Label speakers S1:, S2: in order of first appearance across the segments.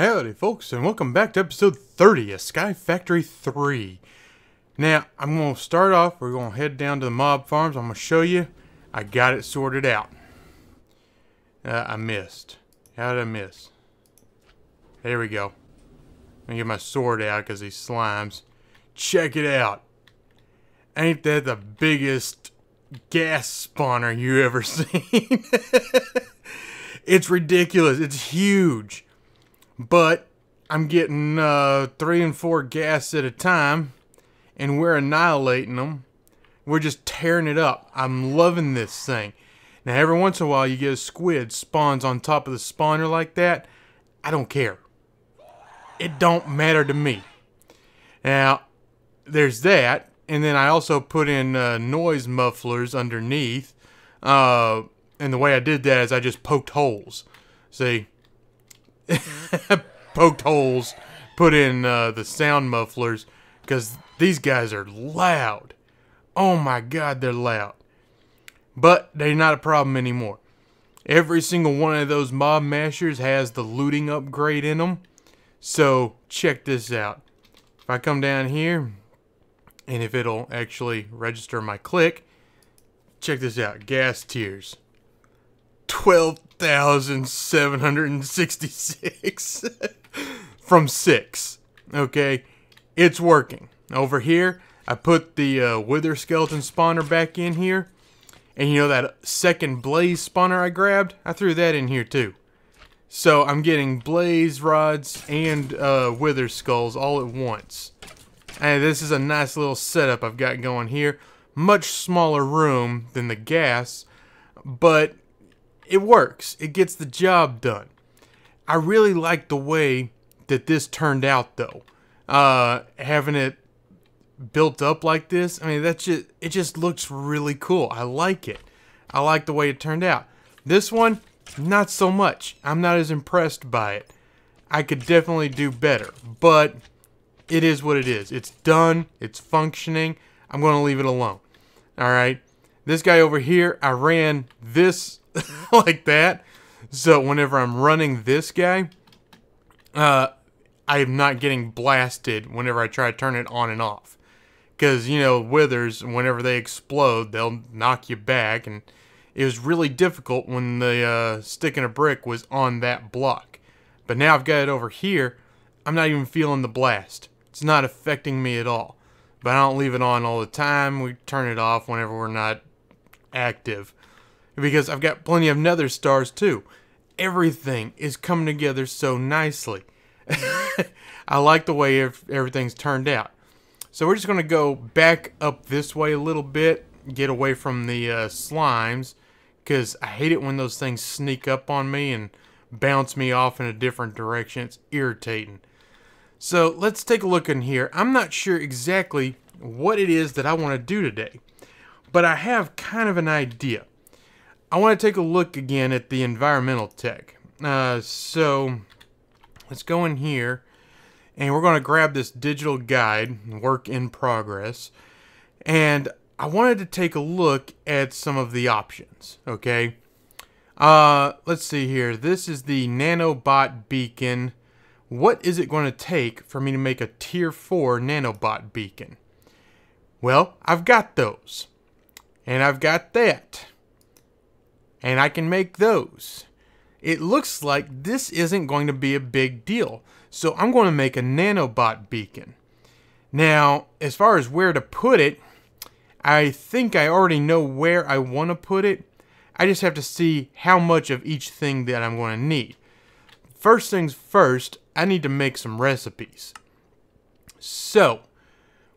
S1: Howdy, folks, and welcome back to episode 30 of Sky Factory 3. Now, I'm going to start off. We're going to head down to the mob farms. I'm going to show you. I got it sorted out. Uh, I missed. How did I miss? There we go. Let me get my sword out because these slimes. Check it out. Ain't that the biggest ghast spawner you ever seen? it's ridiculous. It's huge. But I'm getting uh, three and four ghast at a time, and we're annihilating them. We're just tearing it up. I'm loving this thing. Now, every once in a while, you get a squid spawns on top of the spawner like that. I don't care. It don't matter to me. Now, there's that, and then I also put in uh, noise mufflers underneath. Uh, and the way I did that is I just poked holes. See, poked holes, put in uh, the sound mufflers because these guys are loud. Oh my god, they're loud. But they're not a problem anymore. Every single one of those mob mashers has the looting upgrade in them. So check this out. If I come down here, and if it'll actually register my click, check this out. Ghast tears. 12,766 from 6. Okay? It's working. Over here, I put the uh, Wither Skeleton spawner back in here. And you know that second Blaze spawner I grabbed? I threw that in here too. So I'm getting Blaze rods and uh, Wither skulls all at once. And this is a nice little setup I've got going here. Much smaller room than the ghast, but it works. It gets the job done. I really like the way that this turned out though. Uh, having it built up like this, I mean, that's just, it just looks really cool. I like it. I like the way it turned out. This one, not so much. I'm not as impressed by it. I could definitely do better, but it is what it is. It's done. It's functioning. I'm going to leave it alone. All right. This guy over here, I ran this like that. So whenever I'm running this guy, uh, I am not getting blasted whenever I try to turn it on and off. Because, you know, withers, whenever they explode, they'll knock you back. And it was really difficult when the uh, stick in a brick was on that block. But now I've got it over here, I'm not even feeling the blast. It's not affecting me at all. But I don't leave it on all the time. We turn it off whenever we're not active because I've got plenty of nether stars too. Everything is coming together so nicely. I like the way everything's turned out. So we're just going to go back up this way a little bit, get away from the uh, slimes, because I hate it when those things sneak up on me and bounce me off in a different direction. It's irritating. So let's take a look in here. I'm not sure exactly what it is that I want to do today, but I have kind of an idea. I want to take a look again at the environmental tech. Uh, so let's go in here and we're going to grab this digital guide, work in progress, and I wanted to take a look at some of the options, okay? Uh, let's see here. This is the nanobot beacon. What is it going to take for me to make a tier 4 nanobot beacon? Well, I've got those. And I've got that and I can make those. It looks like this isn't going to be a big deal, so I'm going to make a nanobot beacon. Now, as far as where to put it, I think I already know where I want to put it. I just have to see how much of each thing that I'm going to need. First things first, I need to make some recipes. So,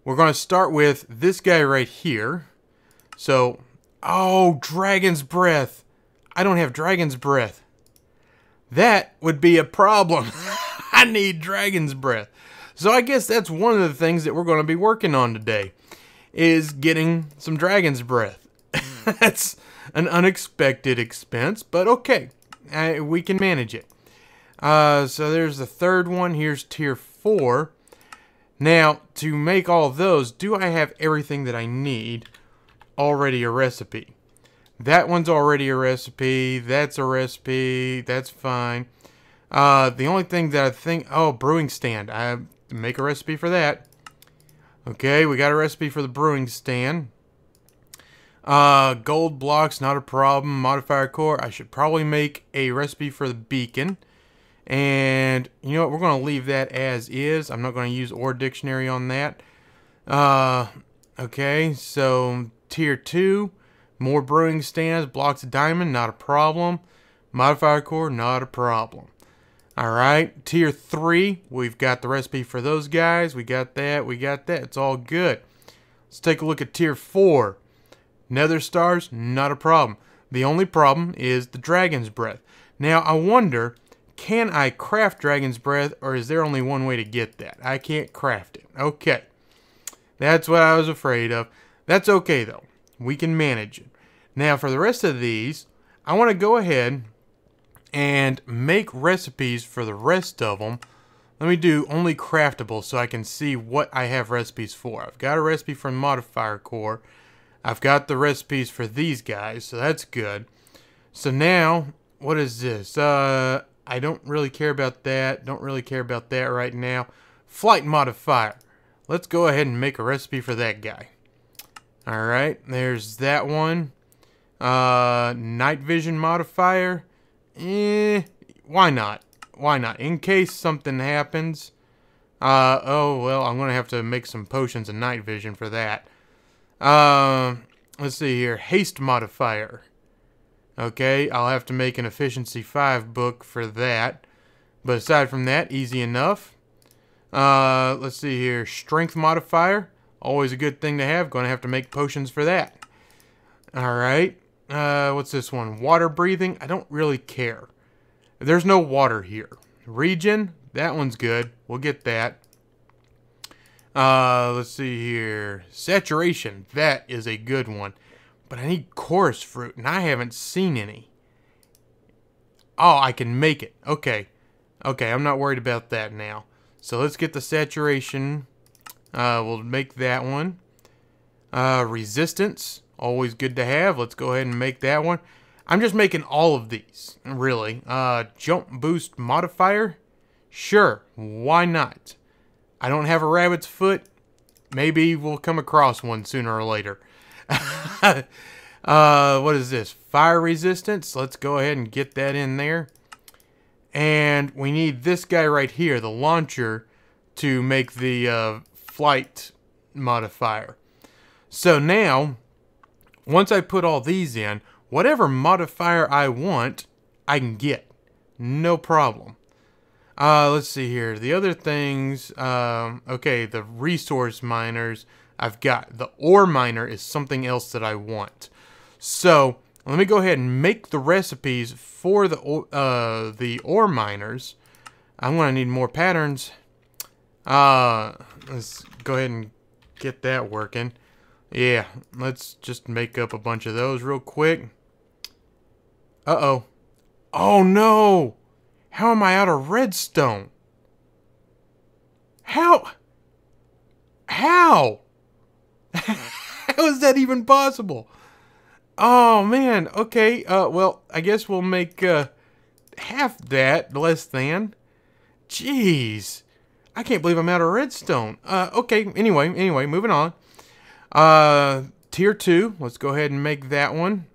S1: we're going to start with this guy right here. So, oh, Dragon's Breath. I don't have dragon's breath. That would be a problem. I need dragon's breath. So I guess that's one of the things that we're going to be working on today is getting some dragon's breath. that's an unexpected expense, but okay. I, we can manage it. Uh, so there's the third one. Here's tier 4. Now, to make all those, do I have everything that I need already a recipe? That one's already a recipe. That's a recipe. That's fine. Uh, the only thing that I think, oh, brewing stand. I make a recipe for that. Okay, we got a recipe for the brewing stand. Uh, gold blocks, not a problem. Modifier core, I should probably make a recipe for the beacon. And, you know what, we're going to leave that as is. I'm not going to use ore dictionary on that. Uh, okay, so tier 2, more brewing stands, blocks of diamond, not a problem. Modifier core, not a problem. Alright, tier 3, we've got the recipe for those guys. We got that, we got that. It's all good. Let's take a look at tier 4. Nether stars, not a problem. The only problem is the dragon's breath. Now, I wonder, can I craft dragon's breath, or is there only one way to get that? I can't craft it. Okay. That's what I was afraid of. That's okay, though. We can manage it. Now, for the rest of these, I want to go ahead and make recipes for the rest of them. Let me do only craftable so I can see what I have recipes for. I've got a recipe for modifier core. I've got the recipes for these guys, so that's good. So now, what is this? Uh, I don't really care about that. Don't really care about that right now. Flight modifier. Let's go ahead and make a recipe for that guy. Alright, there's that one. Uh, night vision modifier. Eh, why not? Why not? In case something happens. Uh, oh, well, I'm going to have to make some potions of night vision for that. Uh, let's see here. Haste modifier. Okay, I'll have to make an efficiency 5 book for that. But aside from that, easy enough. Uh, let's see here. Strength modifier. Always a good thing to have. Going to have to make potions for that. Alright. Uh, what's this one? Water breathing. I don't really care. There's no water here. Regen? That one's good. We'll get that. Uh, let's see here. Saturation. That is a good one. But I need chorus fruit, and I haven't seen any. Oh, I can make it. Okay. Okay, I'm not worried about that now. So let's get the saturation. Uh, we'll make that one. Uh, resistance. Always good to have. Let's go ahead and make that one. I'm just making all of these, really. Uh, jump boost modifier? Sure, why not? I don't have a rabbit's foot. Maybe we'll come across one sooner or later. uh, what is this? Fire resistance. Let's go ahead and get that in there. And we need this guy right here, the launcher, to make the uh, flight modifier. So now, once I put all these in, whatever modifier I want, I can get. No problem. Uh, let's see here. The other things, um, okay, the resource miners I've got. The ore miner is something else that I want. So, let me go ahead and make the recipes for the, uh, the ore miners. I'm going to need more patterns. Uh, let's go ahead and get that working. Yeah, let's just make up a bunch of those real quick. Uh-oh. Oh, no! How am I out of redstone? How? How? How is that even possible? Oh, man. Okay, uh, well, I guess we'll make, uh, half that less than. Jeez. I can't believe I'm out of redstone. Uh, okay, anyway, anyway, moving on. Uh, tier 2, let's go ahead and make that one.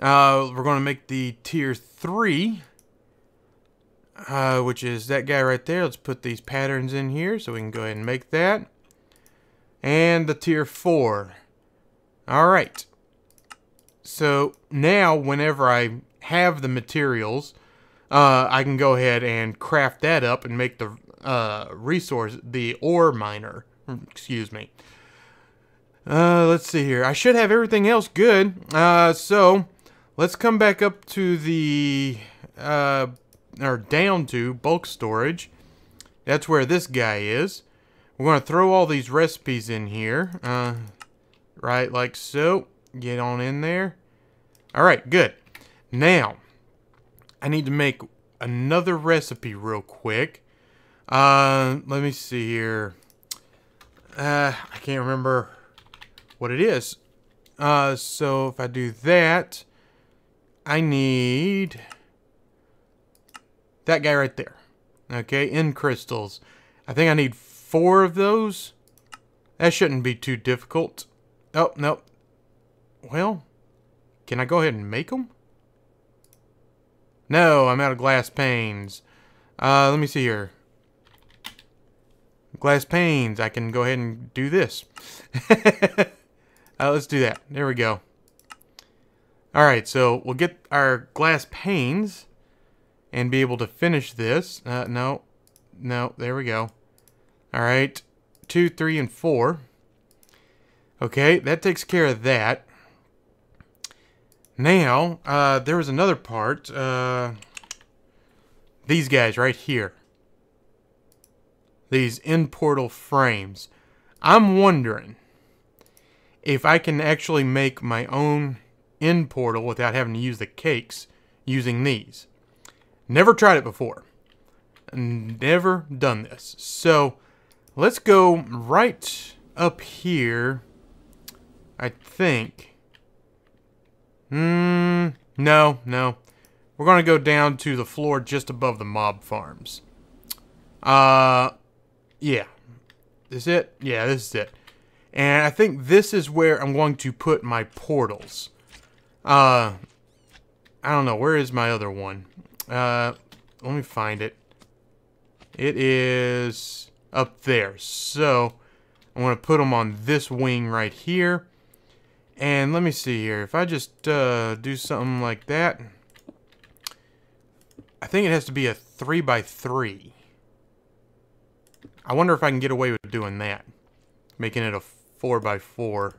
S1: Uh, we're going to make the tier 3 uh, which is that guy right there. Let's put these patterns in here so we can go ahead and make that. And the tier 4. Alright. So now whenever I have the materials, uh, I can go ahead and craft that up and make the uh, resource, the ore miner. Excuse me. Uh, let's see here. I should have everything else good. Uh, so let's come back up to the uh, or down to bulk storage. That's where this guy is. We're going to throw all these recipes in here. Uh, right, like so. Get on in there. Alright, good. Now, I need to make another recipe real quick. Uh, let me see here. Uh, I can't remember what it is. Uh, so if I do that, I need That guy right there. Okay, end crystals. I think I need four of those. That shouldn't be too difficult. Oh, no. Well, can I go ahead and make them? No, I'm out of glass panes. Uh, let me see here. Glass panes. I can go ahead and do this. uh, let's do that. There we go. Alright, so we'll get our glass panes and be able to finish this. Uh, no. No, there we go. Alright. Two, three, and four. Okay, that takes care of that. Now, uh, there was another part. Uh, these guys right here. These end portal frames. I'm wondering if I can actually make my own end portal without having to use the cakes using these. Never tried it before. Never done this. So, let's go right up here. I think. Hmm. No, no. We're going to go down to the floor just above the mob farms. Uh, yeah. This it? Yeah, this is it. And I think this is where I'm going to put my portals. Uh, I don't know. Where is my other one? Uh, let me find it. It is up there. So, I'm going to put them on this wing right here. And let me see here. If I just uh, do something like that, I think it has to be a 3 by 3 I wonder if I can get away with doing that. Making it a 4 by 4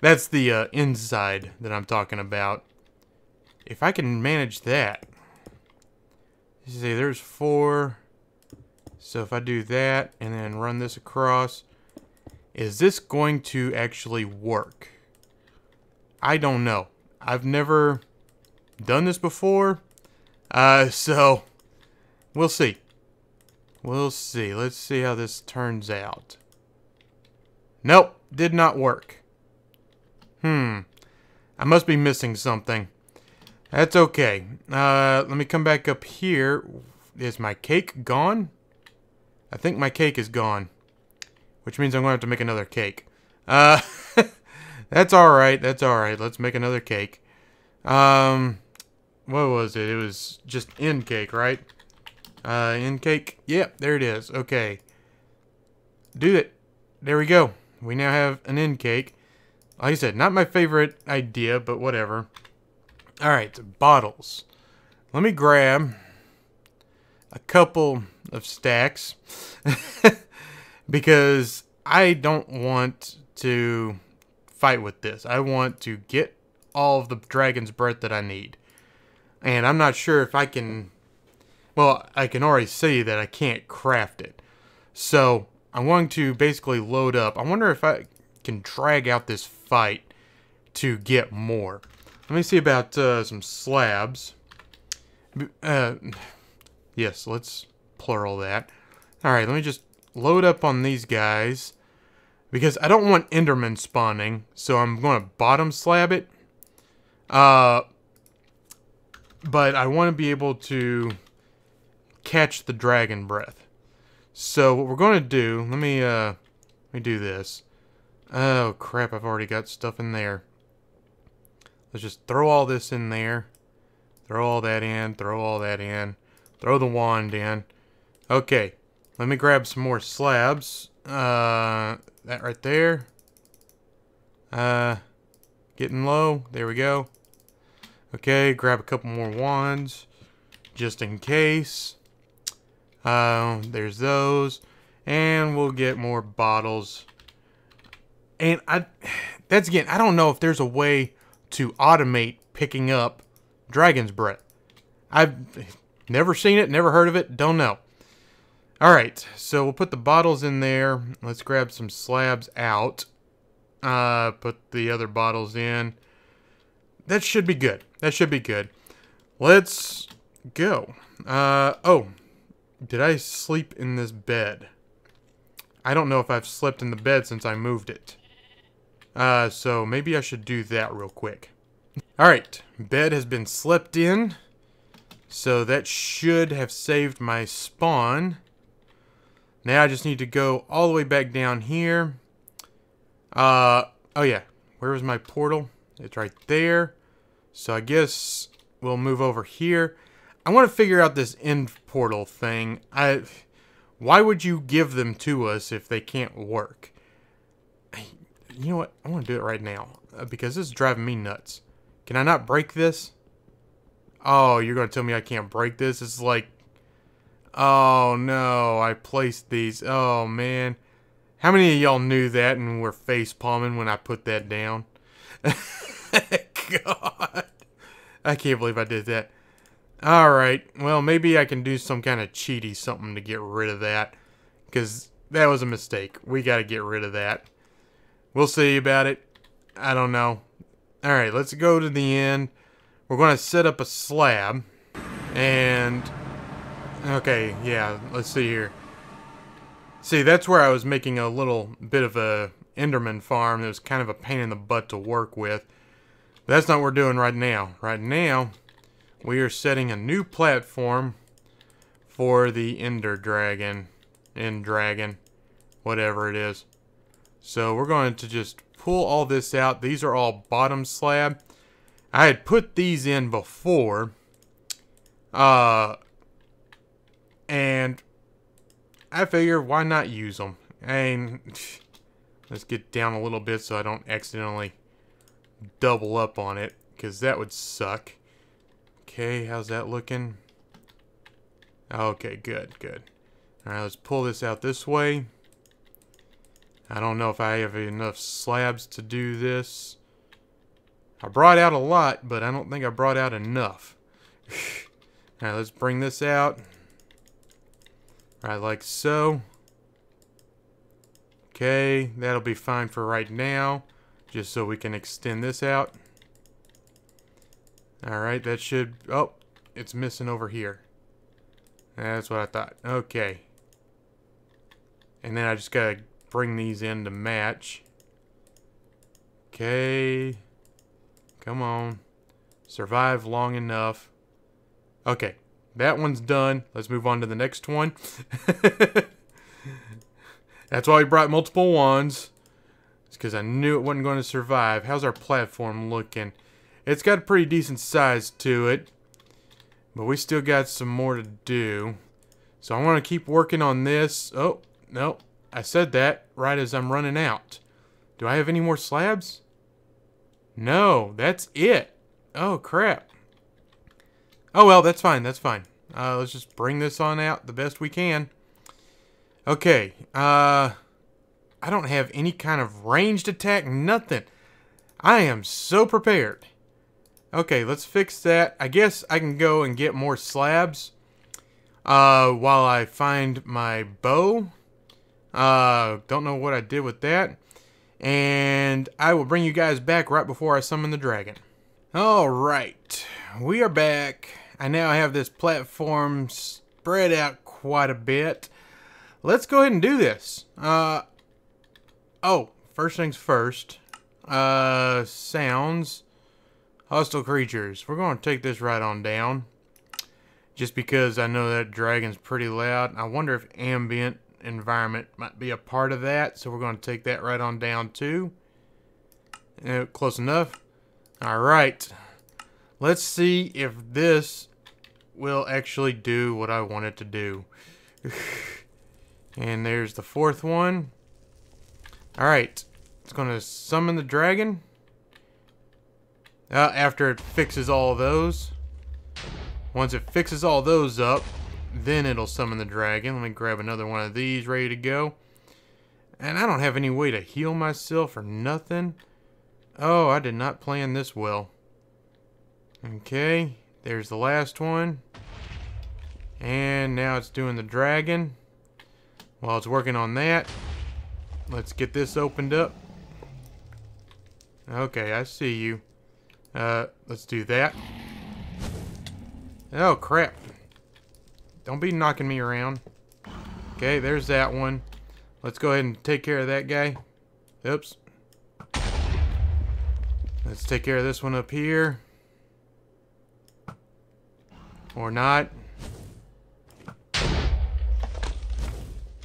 S1: That's the uh, inside that I'm talking about. If I can manage that. You see, there's 4. So if I do that and then run this across, is this going to actually work? I don't know. I've never done this before. Uh, so, we'll see. We'll see. Let's see how this turns out. Nope, did not work. Hmm. I must be missing something. That's okay. Uh, let me come back up here. Is my cake gone? I think my cake is gone. Which means I'm going to have to make another cake. Uh... That's alright, that's alright. Let's make another cake. Um, what was it? It was just end cake, right? Uh, end cake? Yep, there it is. Okay. Do it. There we go. We now have an end cake. Like I said, not my favorite idea, but whatever. Alright, bottles. Let me grab a couple of stacks. because I don't want to fight with this. I want to get all of the dragon's breath that I need. And I'm not sure if I can... Well, I can already see that I can't craft it. So, I'm going to basically load up. I wonder if I can drag out this fight to get more. Let me see about uh, some slabs. Uh, yes, let's plural that. Alright, let me just load up on these guys. Because I don't want Enderman spawning, so I'm going to bottom slab it. Uh, but I want to be able to catch the dragon breath. So what we're going to do, let me, uh, let me do this. Oh, crap, I've already got stuff in there. Let's just throw all this in there. Throw all that in, throw all that in. Throw the wand in. Okay, let me grab some more slabs. Uh, that right there. Uh, getting low. There we go. Okay, grab a couple more wands, just in case. Uh, there's those. And we'll get more bottles. And I, that's again, I don't know if there's a way to automate picking up Dragon's Breath. I've never seen it, never heard of it, don't know. Alright, so we'll put the bottles in there. Let's grab some slabs out. Uh, put the other bottles in. That should be good. That should be good. Let's go. Uh, oh. Did I sleep in this bed? I don't know if I've slept in the bed since I moved it. Uh, so maybe I should do that real quick. Alright, bed has been slept in. So that should have saved my spawn. Now I just need to go all the way back down here. Uh, oh yeah. Where was my portal? It's right there. So I guess we'll move over here. I want to figure out this end portal thing. I, why would you give them to us if they can't work? You know what? I want to do it right now uh, because this is driving me nuts. Can I not break this? Oh, you're going to tell me I can't break this? It's like, oh no, I placed these. Oh man. How many of y'all knew that and were face palming when I put that down? God. I can't believe I did that. Alright, well, maybe I can do some kind of cheaty something to get rid of that. Because that was a mistake. We got to get rid of that. We'll see about it. I don't know. Alright, let's go to the end. We're going to set up a slab. And... Okay, yeah, let's see here. See, that's where I was making a little bit of a Enderman farm that was kind of a pain in the butt to work with. But that's not what we're doing right now. Right now, we are setting a new platform for the Ender Dragon. End Dragon. Whatever it is. So we're going to just pull all this out. These are all bottom slab. I had put these in before. Uh, and I figure why not use them? And let's get down a little bit so I don't accidentally double up on it because that would suck. Okay, how's that looking? Okay, good, good. Alright, let's pull this out this way. I don't know if I have enough slabs to do this. I brought out a lot, but I don't think I brought out enough. Alright, let's bring this out. Right, like so. Okay, that'll be fine for right now. Just so we can extend this out. Alright, that should... Oh, it's missing over here. That's what I thought. Okay. And then I just gotta bring these in to match. Okay. Come on. Survive long enough. Okay. That one's done. Let's move on to the next one. That's why we brought multiple ones. It's because I knew it wasn't going to survive. How's our platform looking? It's got a pretty decent size to it. But we still got some more to do. So I want to keep working on this. Oh, no. I said that right as I'm running out. Do I have any more slabs? No, that's it. Oh, crap. Oh, well, that's fine. That's fine. Uh, let's just bring this on out the best we can. Okay. Uh, I don't have any kind of ranged attack. Nothing. I am so prepared. Okay, let's fix that. I guess I can go and get more slabs. Uh, while I find my bow. Uh, don't know what I did with that. And I will bring you guys back right before I summon the dragon. Alright, we are back. I now have this platform spread out quite a bit. Let's go ahead and do this. Uh, oh, first things first. Uh, sounds. Hostile creatures. We're going to take this right on down. Just because I know that dragon's pretty loud. I wonder if ambient environment might be a part of that. So we're going to take that right on down too. Uh, close enough. All right. Let's see if this will actually do what I want it to do. and there's the fourth one. All right. It's going to summon the dragon. Uh, after it fixes all those. Once it fixes all those up, then it'll summon the dragon. Let me grab another one of these ready to go. And I don't have any way to heal myself or nothing. Oh, I did not plan this well. Okay, there's the last one. And now it's doing the dragon. While it's working on that, let's get this opened up. Okay, I see you. Uh, let's do that. Oh, crap. Don't be knocking me around. Okay, there's that one. Let's go ahead and take care of that guy. Oops. Let's take care of this one up here. Or not.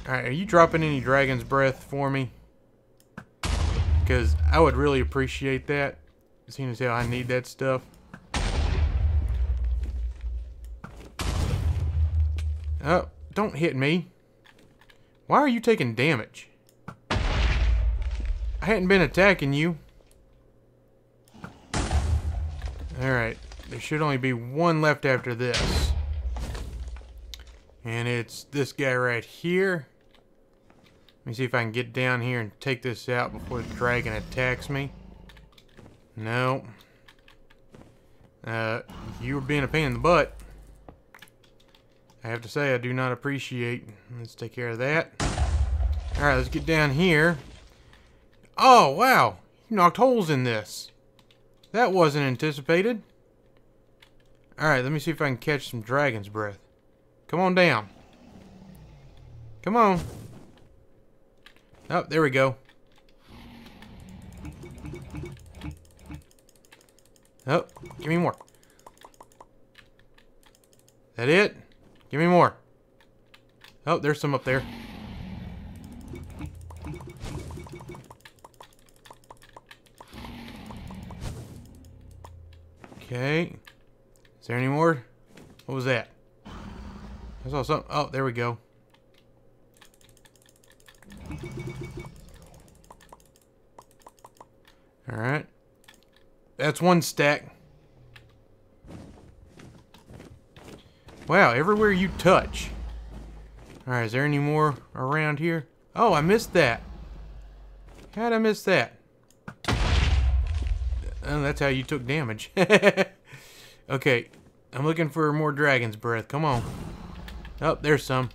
S1: Alright, are you dropping any dragon's breath for me? Because I would really appreciate that. Seeing as how I need that stuff. Oh, don't hit me. Why are you taking damage? I hadn't been attacking you. Alright, there should only be one left after this. And it's this guy right here. Let me see if I can get down here and take this out before the dragon attacks me. No. Uh, you were being a pain in the butt. I have to say, I do not appreciate. Let's take care of that. Alright, let's get down here. Oh, wow. You knocked holes in this. That wasn't anticipated. Alright, let me see if I can catch some dragon's breath. Come on down. Come on. Oh, there we go. Oh, give me more. That it? Give me more. Oh, there's some up there. Okay. Is there any more? What was that? I saw something. Oh, there we go. Alright. That's one stack. Wow, everywhere you touch. Alright, is there any more around here? Oh, I missed that. How'd I miss that? Oh, that's how you took damage. okay, I'm looking for more dragon's breath. Come on. Oh, there's some.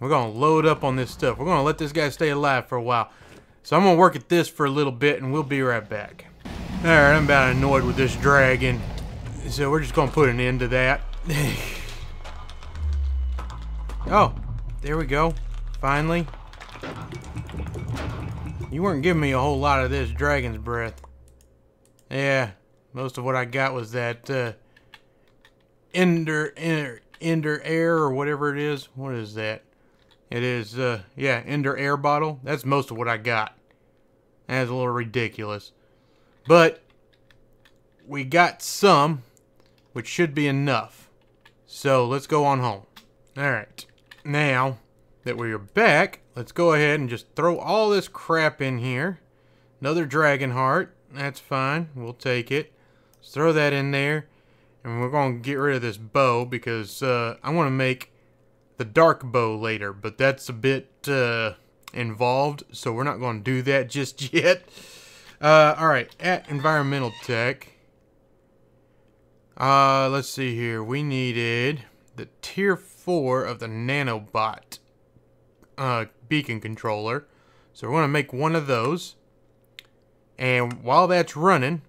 S1: We're going to load up on this stuff. We're going to let this guy stay alive for a while. So I'm to work at this for a little bit, and we'll be right back. Alright, I'm about annoyed with this dragon. So we're just to put an end to that. oh, there we go. Finally. You weren't giving me a whole lot of this dragon's breath. Yeah, most of what I got was that uh, ender, ender, ender air or whatever it is. What is that? It is, uh, yeah, ender air bottle. That's most of what I got. That's a little ridiculous. But we got some, which should be enough. So let's go on home. All right. Now that we're back, let's go ahead and just throw all this crap in here. Another dragon heart. That's fine. We'll take it. Let's throw that in there. And we're going to get rid of this bow because uh, I want to make the dark bow later. But that's a bit uh, involved, so we're not going to do that just yet. Uh, Alright, at environmental tech. Uh, let's see here. We needed the tier 4 of the nanobot uh, beacon controller. So we're going to make one of those. And while that's running,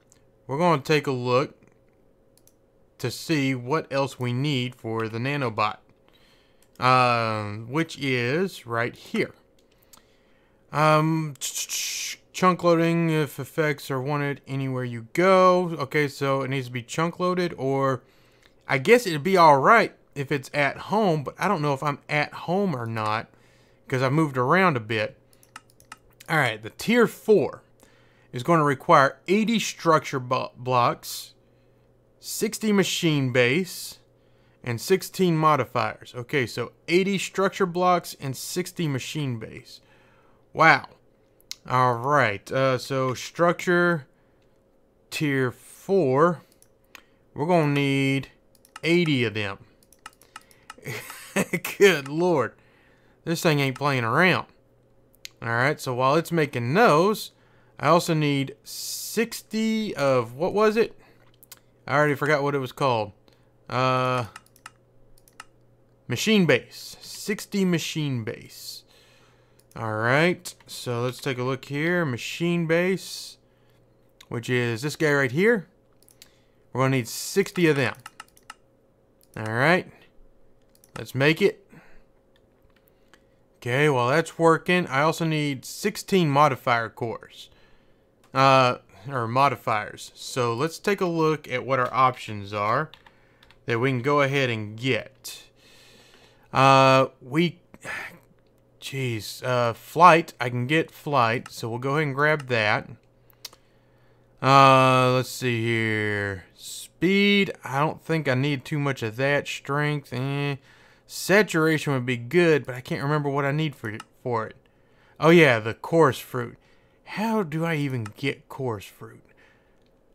S1: we're going to take a look to see what else we need for the nanobot. Uh, which is right here. Um, chunk loading if effects are wanted anywhere you go. Okay, so it needs to be chunk loaded or I guess it'd be alright if it's at home, but I don't know if I'm at home or not because I moved around a bit. Alright, the tier 4 is going to require 80 structure blocks, 60 machine base, and 16 modifiers. Okay, so 80 structure blocks and 60 machine base. Wow. Alright, uh, so structure tier 4, we're going to need 80 of them. Good lord. This thing ain't playing around. Alright, so while it's making those, I also need 60 of, what was it? I already forgot what it was called. Uh, machine base. 60 machine base. Alright, so let's take a look here. Machine base, which is this guy right here. We're going to need 60 of them. Alright, let's make it. Okay, well that's working. I also need 16 modifier cores. Uh, or modifiers. So let's take a look at what our options are that we can go ahead and get. Uh, we, jeez, uh, flight. I can get flight, so we'll go ahead and grab that. Uh, let's see here. Speed. I don't think I need too much of that. Strength. Eh. Saturation would be good, but I can't remember what I need for it, for it. Oh yeah, the chorus fruit. How do I even get chorus fruit?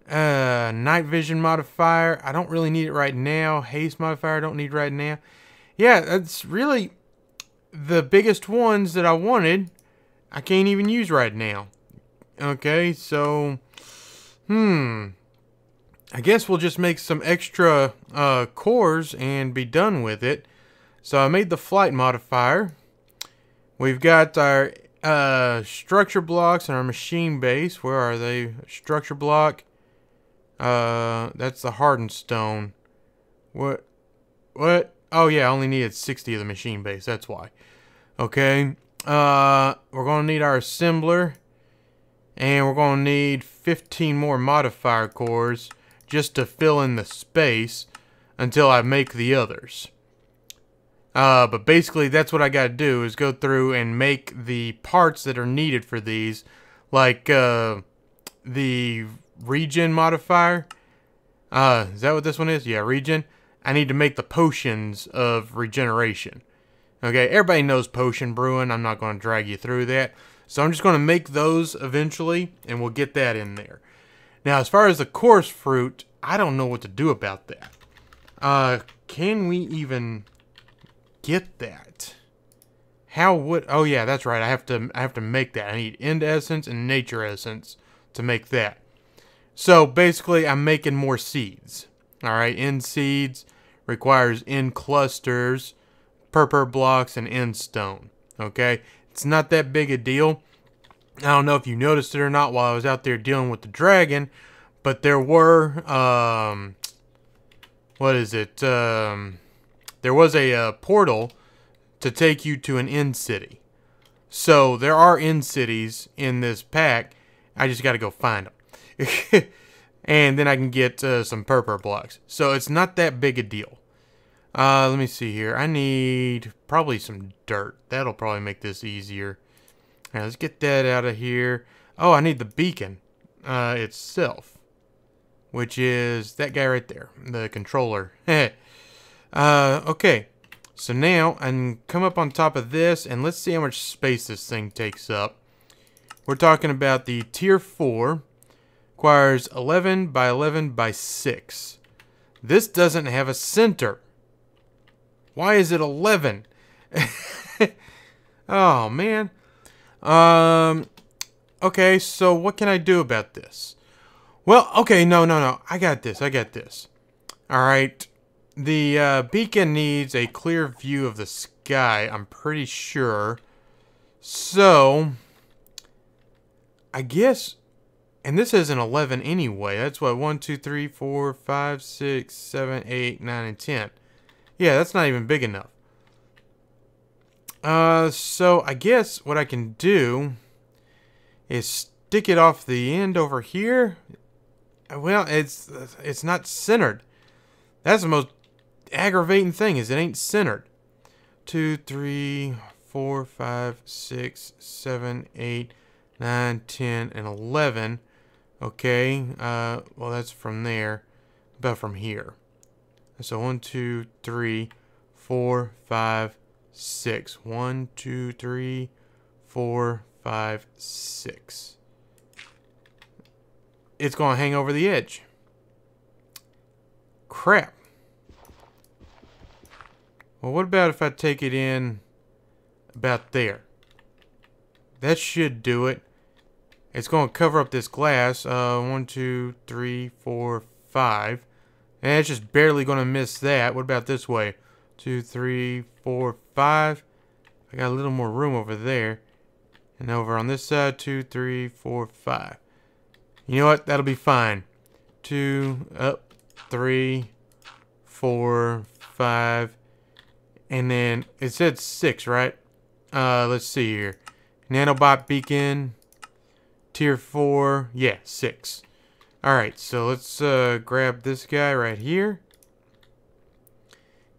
S1: Uh, night vision modifier. I don't really need it right now. Haste modifier. I don't need right now. Yeah, that's really the biggest ones that I wanted. I can't even use right now. Okay, so hmm. I guess we'll just make some extra uh, cores and be done with it. So I made the flight modifier. We've got our uh, structure blocks and our machine base. Where are they? Structure block. Uh, that's the hardened stone. What? What? Oh yeah, I only needed 60 of the machine base. That's why. Okay. Uh, we're gonna need our assembler, and we're gonna need 15 more modifier cores just to fill in the space until I make the others. Uh, but basically, that's what I got to do is go through and make the parts that are needed for these, like uh, the regen modifier. Uh, is that what this one is? Yeah, regen. I need to make the potions of regeneration. Okay, everybody knows potion brewing. I'm not going to drag you through that. So I'm just going to make those eventually, and we'll get that in there. Now, as far as the chorus fruit, I don't know what to do about that. Uh, can we even get that? How would... Oh, yeah, that's right. I have to I have to make that. I need end essence and nature essence to make that. So, basically, I'm making more seeds. Alright, end seeds requires end clusters, purple blocks, and end stone. Okay? It's not that big a deal. I don't know if you noticed it or not while I was out there dealing with the dragon, but there were, um, what is it? Um, there was a uh, portal to take you to an end city. So there are end cities in this pack. I just got to go find them. and then I can get uh, some purple blocks. So it's not that big a deal. Uh, let me see here. I need probably some dirt. That'll probably make this easier. Now let's get that out of here. Oh, I need the beacon uh, itself, which is that guy right there, the controller. Uh, okay. So now, I can come up on top of this, and let's see how much space this thing takes up. We're talking about the Tier 4. Requires 11 by 11 by 6. This doesn't have a center. Why is it 11? oh, man. Um, okay, so what can I do about this? Well, okay, no, no, no. I got this. I got this. All right. The uh, beacon needs a clear view of the sky, I'm pretty sure. So, I guess, and this is an 11 anyway. That's what, 1, 2, 3, 4, 5, 6, 7, 8, 9, and 10. Yeah, that's not even big enough. Uh, so I guess what I can do is stick it off the end over here. Well, it's it's not centered. That's the most aggravating thing is it ain't centered. Two, three, four, five, six, seven, eight, nine, ten, and eleven. Okay, uh, well that's from there, but from here. So one, two, three, four, five, six. One, two, three, four, five, six. It's gonna hang over the edge. Crap. Well, what about if I take it in about there? That should do it. It's going to cover up this glass. Uh, one, two, three, four, five. And it's just barely going to miss that. What about this way? Two, three, four, five. I got a little more room over there. And over on this side, two, three, four, five. You know what? That'll be fine. Two, up, three, four, five, and then it said six, right? Uh, let's see here. Nanobot beacon. Tier 4. Yeah, 6. Alright, so let's uh, grab this guy right here.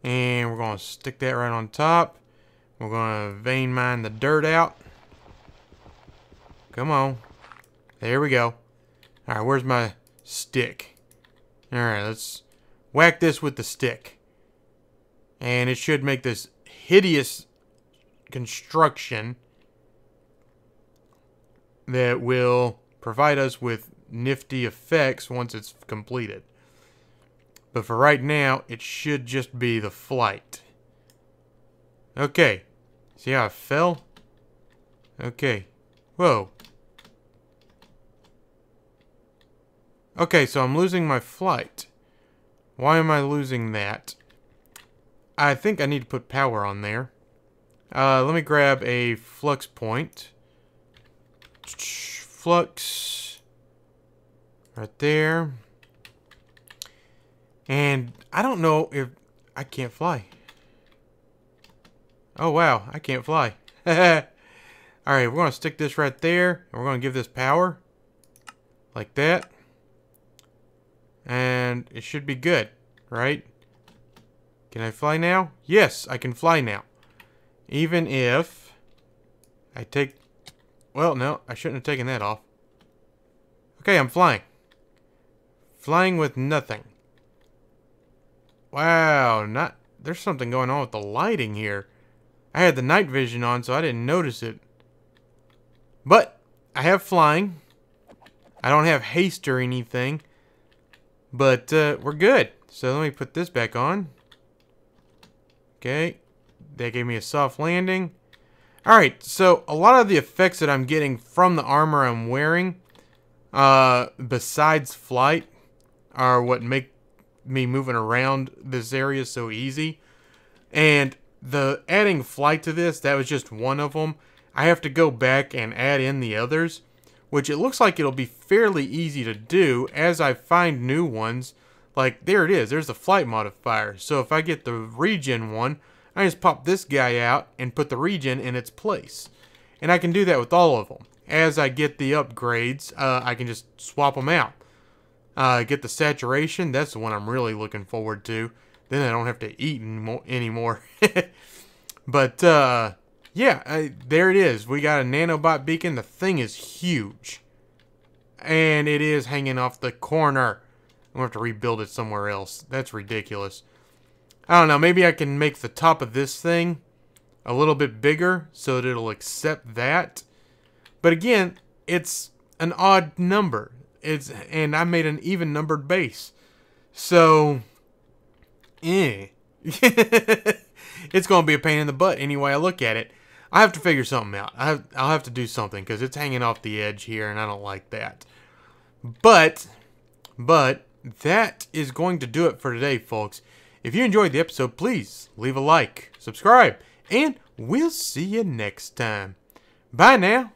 S1: And we're going to stick that right on top. We're going to vein mine the dirt out. Come on. There we go. Alright, where's my stick? Alright, let's whack this with the stick. And it should make this hideous construction that will provide us with nifty effects once it's completed. But for right now, it should just be the flight. Okay. See how I fell? Okay. Whoa. Okay, so I'm losing my flight. Why am I losing that? I think I need to put power on there. Uh, let me grab a flux point. Flux. Right there. And I don't know if... I can't fly. Oh, wow. I can't fly. Alright, we're going to stick this right there. And we're going to give this power. Like that. And it should be good, right? Can I fly now? Yes, I can fly now. Even if I take... Well, no, I shouldn't have taken that off. Okay, I'm flying. Flying with nothing. Wow, not... There's something going on with the lighting here. I had the night vision on, so I didn't notice it. But, I have flying. I don't have haste or anything. But, uh, we're good. So let me put this back on. Okay. That gave me a soft landing. Alright, so a lot of the effects that I'm getting from the armor I'm wearing, uh, besides flight, are what make me moving around this area so easy. And the adding flight to this, that was just one of them. I have to go back and add in the others, which it looks like it'll be fairly easy to do as I find new ones. Like, there it is, there's the flight modifier. So if I get the regen one, I just pop this guy out and put the regen in its place. And I can do that with all of them. As I get the upgrades, uh, I can just swap them out. Uh, get the saturation. That's the one I'm really looking forward to. Then I don't have to eat anymore. but, uh, yeah, I, there it is. We got a nanobot beacon. The thing is huge. And it is hanging off the corner. I'm going to have to rebuild it somewhere else. That's ridiculous. I don't know. Maybe I can make the top of this thing a little bit bigger so that it'll accept that. But again, it's an odd number. It's and I made an even numbered base. So eh. it's going to be a pain in the butt anyway I look at it. I have to figure something out. I have, I'll have to do something because it's hanging off the edge here and I don't like that. But, but, that is going to do it for today, folks. If you enjoyed the episode, please leave a like, subscribe, and we'll see you next time. Bye now.